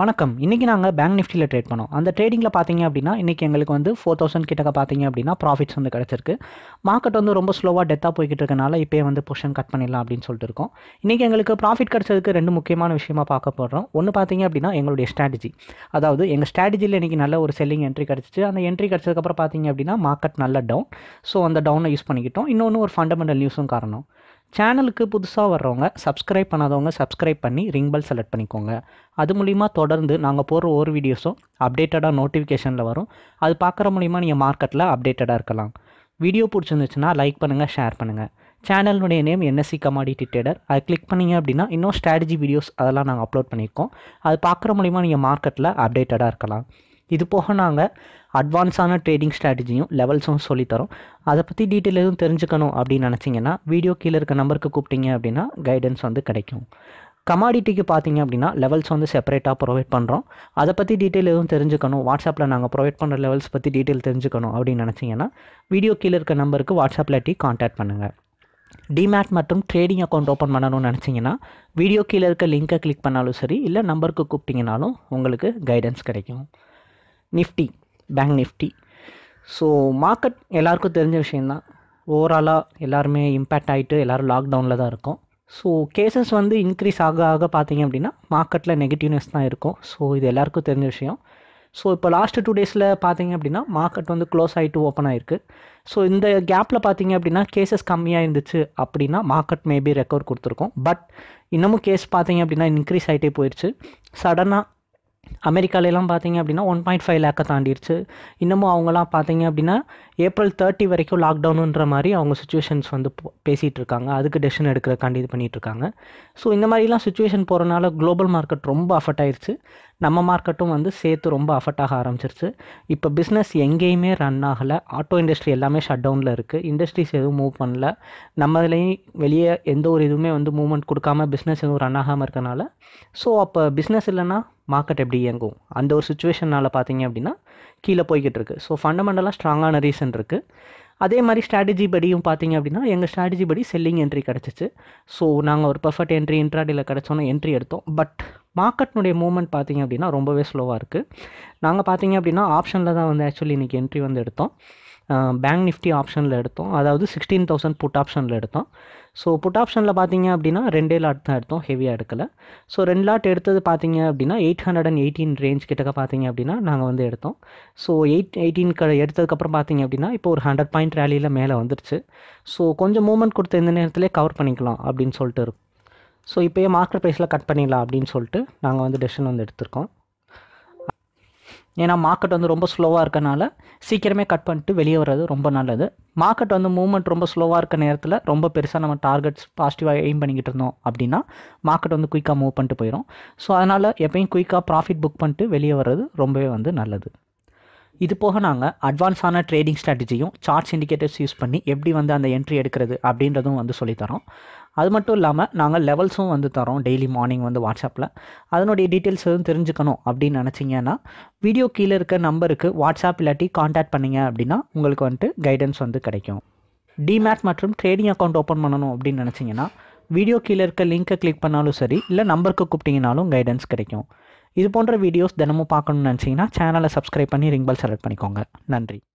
வணக்கம். இன்றைக்கி நாங்கள் பேங்க் நிஃப்டியில் ட்ரேட் பண்ணோம். அந்த ட்ரேடிங்கில் பார்த்தீங்க அப்படின்னா இன்றைக்கி எங்களுக்கு வந்து ஃபோர் தௌசண்ட் கிட்டக்க பார்த்தீங்க அப்படின்னா ப்ராஃபிட்ஸ் வந்து கிடச்சிருக்கு. மார்க்கெட் வந்து ரொம்ப ஸ்லோவாக டெத்தாக போய்கிட்டு இருக்கனால இப்போயே வந்து பொஷன் கட் பண்ணிடலாம் அப்படின்னு சொல்லிட்டு இருக்கோம். இன்றைக்கி எங்களுக்கு ப்ராஃபிட் கிடச்சதுக்கு ரெண்டு முக்கியமான விஷயமா பார்க்க போடுறோம் ஒன்று பார்த்தீங்க அப்படின்னா எங்களுடைய ஸ்ட்ராட்டஜி அதாவது எங்கள் ஸ்ட்ராட்டஜியில் இன்றைக்கி நல்ல ஒரு செல்லிங் என்ட்ரி கிடச்சிச்சு. அந்த என்ட்ரி கிடச்சதுக்கப்புறம் பார்த்தீங்க அப்படின்னா மார்க்கெட் நல்ல டவுன் ஸோ அந்த டவுனை யூஸ் பண்ணிக்கிட்டோம். இன்னொன்று ஒரு ஃபண்டமெண்டல் நியூஸும் காரணம். சேனலுக்கு புதுசாக வர்றவங்க சப்ஸ்கிரைப் பண்ணாதவங்க சப்ஸ்கிரைப் பண்ணி ரிங் பெல் செலக்ட் பண்ணிக்கோங்க. அது மூலிமா தொடர்ந்து நாங்கள் போடுற ஒரு வீடியோஸும் அப்டேட்டடாக நோட்டிஃபிகேஷனில் வரும். அது பார்க்குற மூலிமா நீங்கள் மார்க்கெட்டில் அப்டேட்டடாக இருக்கலாம். வீடியோ பிடிச்சிருந்துச்சுன்னா லைக் பண்ணுங்கள் ஷேர் பண்ணுங்கள் சேனலுடைய நேம் என்எஸ்சி கமாடிட்டி ட்ரேடர் அதை கிளிக் பண்ணிங்க அப்படின்னா இன்னும் ஸ்ட்ராட்டஜி வீடியோஸ் அதெல்லாம் நாங்கள் அப்லோட் பண்ணியிருக்கோம். அது பார்க்குற மூலிமா நீங்கள் மார்க்கெட்டில் அப்டேட்டடாக இருக்கலாம். இது போக நாங்கள் அட்வான்ஸான ட்ரேடிங் ஸ்ட்ராட்டஜியும் லெவல்ஸும் சொல்லித்தரோம். அதை பற்றி டீட்டெயில் எதுவும் தெரிஞ்சுக்கணும் அப்படின்னு நினச்சிங்கன்னா வீடியோ கீழே இருக்க நம்பருக்கு கூப்பிட்டீங்க அப்படின்னா கைடன்ஸ் வந்து கிடைக்கும். கமாடிட்டிக்கு பார்த்தீங்க அப்படின்னா லெவல்ஸ் வந்து செப்பரேட்டாக ப்ரொவைட் பண்ணுறோம் அதை பற்றி டீட்டெயில் எதுவும் தெரிஞ்சுக்கணும். வாட்ஸ்அப்பில் நாங்கள் ப்ரொவைட் பண்ணுற லெவல்ஸ் பற்றி டீட்டெயில் தெரிஞ்சுக்கணும் அப்படின்னு நினச்சிங்கன்னா வீடியோ கீழே இருக்க நம்பருக்கு வாட்ஸ்அப்பில் டீ காண்டாக்ட் பண்ணுங்கள் டிமேட் மற்றும் ட்ரேடிங் அக்கௌண்ட் ஓப்பன் பண்ணணும்னு நினச்சிங்கன்னா வீடியோ கீழே இருக்க லிங்க்கை கிளிக் பண்ணாலும் சரி இல்லை நம்பருக்கு கூப்பிட்டிங்கனாலும் உங்களுக்கு கைடன்ஸ் கிடைக்கும். Nifty bank Nifty. So market எல்லாருக்கும் தெரிஞ்ச விஷயந்தான் ஓவராலாக எல்லாருமே இம்பேக்ட் ஆகிட்டு எல்லோரும் லாக்டவுனில் தான் இருக்கும். ஸோ கேசஸ் வந்து இன்க்ரீஸ் ஆக ஆக பார்த்தீங்க அப்படின்னா மார்க்கெட்டில் நெகட்டிவ்னஸ் தான் இருக்கும். ஸோ இது எல்லாருக்கும் தெரிஞ்ச விஷயம். ஸோ இப்போ லாஸ்ட் டூ டேஸில் பார்த்தீங்க அப்படின்னா மார்க்கெட் வந்து க்ளோஸ் ஆகிட்டு ஓப்பன் ஆகிருக்கு ஸோ இந்த கேப்பில் பார்த்தீங்க அப்படின்னா கேசஸ் கம்மியாக இருந்துச்சு அப்படின்னா மார்க்கெட் மேபி ரெக்கவர் கொடுத்துருக்கோம். பட் இன்னமும் கேஸ் பார்த்தீங்க அப்படின்னா இன்க்ரீஸ் ஆகிட்டே போயிடுச்சு சடனாக அமெரிக்காலெலாம் பார்த்தீங்க அப்படின்னா ஒன் பாயிண்ட் ஃபைவ் லேக்கை தாண்டிடுச்சு இன்னமும் அவங்களாம் பார்த்தீங்க அப்படின்னா ஏப்ரல் தேர்ட்டி வரைக்கும் லாக்டவுனுன்ற மாதிரி அவங்க சுச்சுவேஷன்ஸ் வந்து பேசிகிட்டு இருக்காங்க. அதுக்கு டெசிஷன் எடுக்கிறக்காண்டி இது பண்ணிகிட்ருக்காங்க ஸோ இந்த மாதிரிலாம் சுச்சுவேஷன் போகிறனால குளோபல் மார்க்கெட் ரொம்ப அஃபெக்ட் ஆயிடுச்சு நம்ம மார்க்கெட்டும் வந்து சேர்த்து ரொம்ப அஃபெக்ட் ஆக ஆரம்பிச்சிருச்சு. இப்போ பிஸ்னஸ் எங்கேயுமே ரன் ஆகலை. ஆட்டோ இண்டஸ்ட்ரி எல்லாமே ஷட் டவுனில் இருக்குது இண்டஸ்ட்ரீஸ் எதுவும் மூவ் பண்ணல. நம்ம இதுலேயும் வெளியே எந்த ஒரு இதுவுமே வந்து மூவ்மெண்ட் கொடுக்காம பிஸ்னஸ் எதுவும் ரன் ஆகாமல் இருக்கனால. ஸோ அப்போ பிஸ்னஸ் இல்லைன்னா மார்க்கெட் எப்படி இயங்கும்? அந்த ஒரு சுச்சுவேஷனால் பார்த்தீங்க அப்படின்னா கீழே போய்கிட்டு இருக்கு. ஸோ ஃபண்டமெண்டலாக ஸ்ட்ராங்கான ரீசன் இருக்குது அதே மாதிரி ஸ்ட்ராட்டஜி படியும் பார்த்தீங்க அப்படின்னா எங்கள் ஸ்ட்ராட்டஜி படி செல்லிங் என்ட்ரி கிடச்சிச்சு. ஸோ நாங்கள் ஒரு பர்ஃபெக்ட் என்ட்ரி இன்ட்ராடியில் கிடச்சோன்னே என்ட்ரி எடுத்தோம். பட் மார்க்கெட்னுடைய மூவ்மெண்ட் பார்த்தீங்க அப்படின்னா ரொம்பவே ஸ்லோவாக இருக்குது நாங்கள் பார்த்தீங்க அப்படின்னா ஆப்ஷனில் தான் வந்து ஆக்சுவலி இன்றைக்கி என்ட்ரி வந்து எடுத்தோம். பேங்க் நிஃப்டி ஆப்ஷனில் எடுத்தோம். அதாவது சிக்ஸ்டீன் தௌசண்ட் புட் ஆப்ஷனில் எடுத்தோம். ஸோ புட் ஆப்ஷனில் பார்த்தீங்க அப்படின்னா ரெண்டே லாட் தான் எடுத்தோம். ஹெவியாக எடுக்கலை. ஸோ ரெண்டு லாட் எடுத்தது பார்த்தீங்க அப்படின்னா eight hundred and eighteen range கிட்டக்க பார்த்தீங்க அப்படின்னா நாங்கள் வந்து எடுத்தோம். ஸோ எயிட் எயிட்டீன் க எடுத்ததுக்கப்புறம் பார்த்தீங்க அப்படின்னா இப்போ ஒரு ஹண்ட்ரட் பாயிண்ட் ரேலியில் மேலே வந்துருச்சு. ஸோ கொஞ்சம் மூவ்மெண்ட் கொடுத்த இந்த நேரத்திலே கவர் பண்ணிக்கலாம் அப்படின்னு சொல்லிட்டு இருக்கும் ஸோ இப்போயே மார்க்கெட் ப்ரைஸில் கட் பண்ணிடலாம் அப்படின்னு சொல்லிட்டு நாங்கள் வந்து டெசிஷன் வந்து எடுத்திருக்கோம். ஏன்னா மார்க்கெட் வந்து ரொம்ப ஸ்லோவாக இருக்கனால சீக்கிரமே கட் பண்ணிட்டு வெளியே வர்றது ரொம்ப நல்லது. மார்க்கெட் வந்து மூவ்மெண்ட் ரொம்ப ஸ்லோவாக இருக்க நேரத்தில் ரொம்ப பெருசாக நம்ம டார்கெட்ஸ் பாசிட்டிவாக எய்ம் பண்ணிக்கிட்டு இருந்தோம் அப்படின்னா மார்க்கெட் வந்து குயிக்காக மூவ் பண்ணிட்டு போயிடும் ஸோ அதனால் எப்பயும் குயிக்காக ப்ராஃபிட் புக் பண்ணிட்டு வெளியே வர்றது ரொம்பவே வந்து நல்லது. இது போக நாங்கள் அட்வான்ஸான ட்ரேடிங் ஸ்ட்ராட்டஜியும் சார்ட்ஸ் இண்டிகேட்டர்ஸ் யூஸ் பண்ணி எப்படி வந்து அந்த என்ட்ரி எடுக்கிறது அப்படின்றதும் வந்து சொல்லித்தரோம். அது மட்டும் இல்லாமல் நாங்கள் லெவல்ஸும் வந்து தரோம். டெய்லி மார்னிங் வந்து வாட்ஸ்அப்பில் அதனுடைய டீட்டெயில்ஸ் எதுவும் தெரிஞ்சுக்கணும் அப்படின்னு நினச்சிங்கன்னா வீடியோ கீழே இருக்க நம்பருக்கு வாட்ஸ்அப் இல்லாட்டி காண்டாக்ட் பண்ணிங்க அப்படின்னா உங்களுக்கு வந்துட்டு கைடன்ஸ் வந்து கிடைக்கும். டிமேட் மற்றும் ட்ரேடிங் அக்கௌண்ட் ஓப்பன் பண்ணணும் அப்படின்னு நினச்சிங்கன்னா வீடியோ கீழே இருக்க லிங்க்கை கிளிக் பண்ணாலும் சரி இல்லை நம்பருக்கு கூப்பிட்டிங்கனாலும் கைடன்ஸ் கிடைக்கும். இது போன்ற வீடியோஸ் தினமும் பார்க்கணும்னு நினச்சிங்கன்னா சேனலை சப்ஸ்கிரைப் பண்ணி ரிங் பெல் செலக்ட் பண்ணிக்கோங்க. நன்றி.